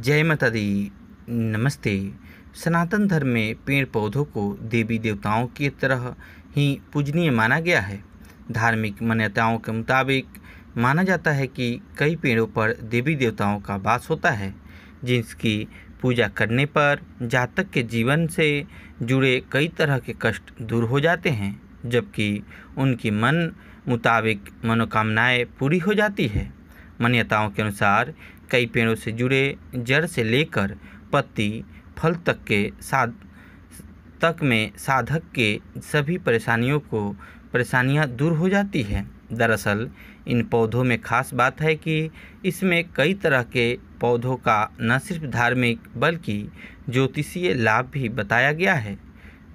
जय माता दी। नमस्ते। सनातन धर्म में पेड़ पौधों को देवी देवताओं की तरह ही पूजनीय माना गया है। धार्मिक मान्यताओं के मुताबिक माना जाता है कि कई पेड़ों पर देवी देवताओं का वास होता है जिसकी पूजा करने पर जातक के जीवन से जुड़े कई तरह के कष्ट दूर हो जाते हैं, जबकि उनकी मन मुताबिक मनोकामनाएँ पूरी हो जाती है। मान्यताओं के अनुसार कई पेड़ों से जुड़े जड़ से लेकर पत्ती, फल तक के साध, तक में साधक के सभी परेशानियों को, परेशानियाँ दूर हो जाती है। दरअसल, इन पौधों में खास बात है कि इसमें कई तरह के पौधों का न सिर्फ़ धार्मिक बल्कि ज्योतिषीय लाभ भी बताया गया है।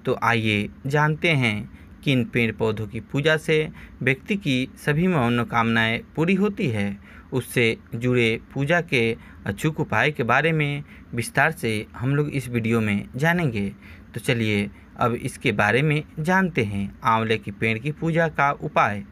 तो आइए जानते हैं कि इन पेड़ पौधों की पूजा से व्यक्ति की सभी मनोकामनाएँ पूरी होती है, उससे जुड़े पूजा के अचूक उपाय के बारे में विस्तार से हम लोग इस वीडियो में जानेंगे। तो चलिए, अब इसके बारे में जानते हैं आंवले के पेड़ की पूजा का उपाय।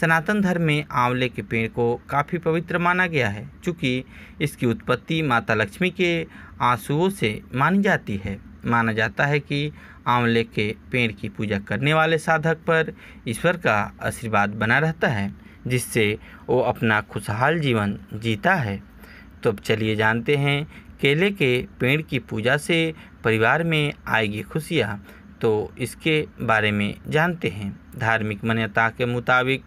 सनातन धर्म में आंवले के पेड़ को काफ़ी पवित्र माना गया है क्योंकि इसकी उत्पत्ति माता लक्ष्मी के आंसुओं से मानी जाती है। माना जाता है कि आंवले के पेड़ की पूजा करने वाले साधक पर ईश्वर का आशीर्वाद बना रहता है, जिससे वो अपना खुशहाल जीवन जीता है। तो अब चलिए जानते हैं, केले के पेड़ की पूजा से परिवार में आएगी खुशियाँ तो इसके बारे में जानते हैं। धार्मिक मान्यता के मुताबिक,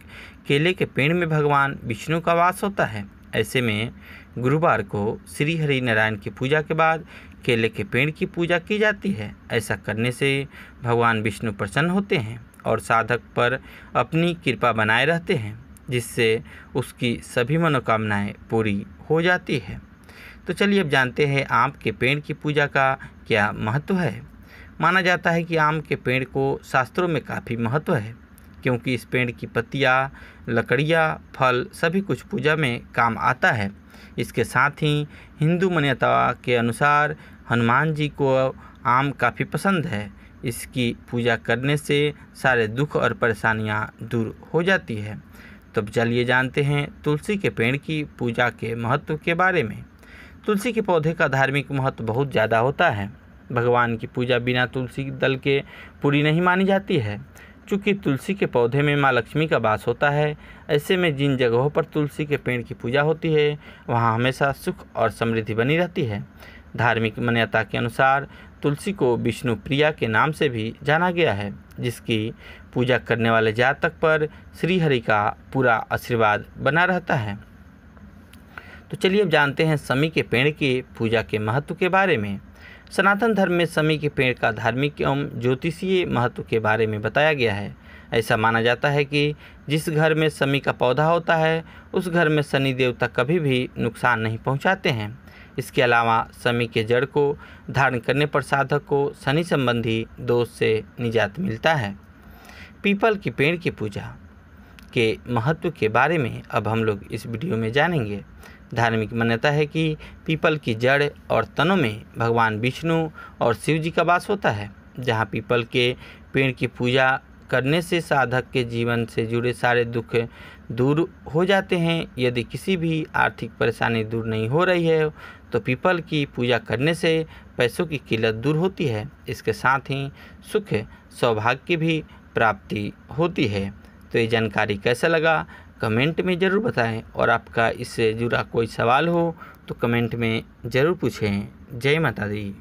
केले के पेड़ में भगवान विष्णु का वास होता है। ऐसे में गुरुवार को श्री हरि नारायण की पूजा के बाद केले के पेड़ की पूजा की जाती है। ऐसा करने से भगवान विष्णु प्रसन्न होते हैं और साधक पर अपनी कृपा बनाए रहते हैं, जिससे उसकी सभी मनोकामनाएँ पूरी हो जाती है। तो चलिए अब जानते हैं आम के पेड़ की पूजा का क्या महत्व है। माना जाता है कि आम के पेड़ को शास्त्रों में काफ़ी महत्व है। क्योंकि इस पेड़ की पत्तियाँ, लकड़ियाँ, फल, सभी कुछ पूजा में काम आता है। इसके साथ ही हिंदू मान्यता के अनुसार हनुमान जी को आम काफ़ी पसंद है। इसकी पूजा करने से सारे दुख और परेशानियाँ दूर हो जाती है। तब तो चलिए जानते हैं तुलसी के पेड़ की पूजा के महत्व के बारे में। तुलसी के पौधे का धार्मिक महत्व बहुत ज़्यादा होता है। भगवान की पूजा बिना तुलसी दल के पूरी नहीं मानी जाती है। चूँकि तुलसी के पौधे में माँ लक्ष्मी का वास होता है, ऐसे में जिन जगहों पर तुलसी के पेड़ की पूजा होती है, वहाँ हमेशा सुख और समृद्धि बनी रहती है। धार्मिक मान्यता के अनुसार तुलसी को विष्णु प्रिया के नाम से भी जाना गया है, जिसकी पूजा करने वाले जातक पर श्री हरि का पूरा आशीर्वाद बना रहता है। तो चलिए अब जानते हैं समी के पेड़ की पूजा के महत्व के बारे में। सनातन धर्म में समी के पेड़ का धार्मिक एवं ज्योतिषीय महत्व के बारे में बताया गया है। ऐसा माना जाता है कि जिस घर में समी का पौधा होता है, उस घर में शनि देवता कभी भी नुकसान नहीं पहुंचाते हैं। इसके अलावा समी के जड़ को धारण करने पर साधक को शनि संबंधी दोष से निजात मिलता है। पीपल की पेड़ की पूजा के महत्व के बारे में अब हम लोग इस वीडियो में जानेंगे। धार्मिक मान्यता है कि पीपल की जड़ और तनों में भगवान विष्णु और शिव जी का वास होता है, जहाँ पीपल के पेड़ की पूजा करने से साधक के जीवन से जुड़े सारे दुख दूर हो जाते हैं। यदि किसी भी आर्थिक परेशानी दूर नहीं हो रही है तो पीपल की पूजा करने से पैसों की किल्लत दूर होती है। इसके साथ ही सुख, सौभाग्य की भी प्राप्ति होती है। तो ये जानकारी कैसा लगा, कमेंट में ज़रूर बताएँ। और आपका इससे जुड़ा कोई सवाल हो तो कमेंट में ज़रूर पूछें। जय माता दी।